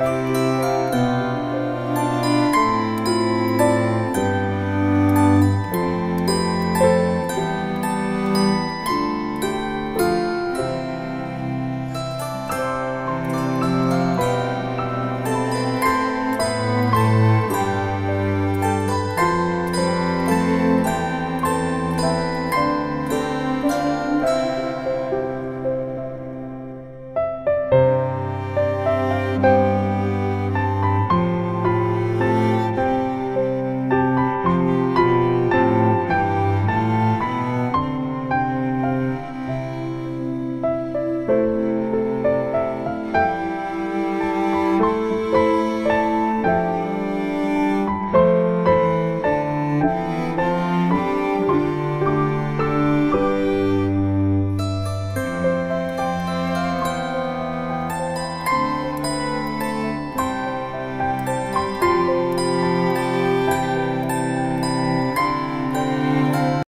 Música